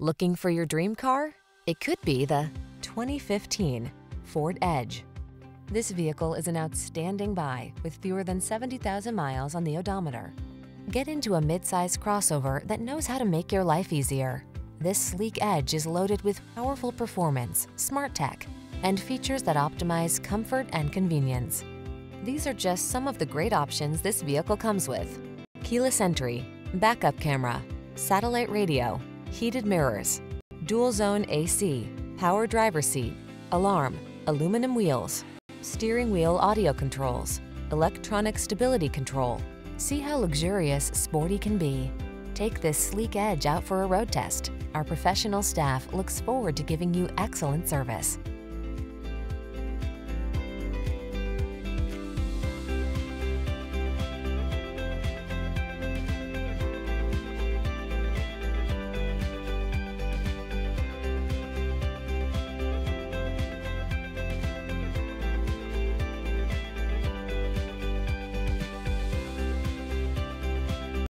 Looking for your dream car? It could be the 2015 Ford Edge. This vehicle is an outstanding buy with fewer than 70,000 miles on the odometer. Get into a midsize crossover that knows how to make your life easier. This sleek Edge is loaded with powerful performance, smart tech, and features that optimize comfort and convenience. These are just some of the great options this vehicle comes with. Keyless entry, backup camera, satellite radio, heated mirrors, dual zone AC, power driver seat, alarm, aluminum wheels, steering wheel audio controls, electronic stability control. See how luxurious sporty can be. Take this sleek edge out for a road test. Our professional staff looks forward to giving you excellent service.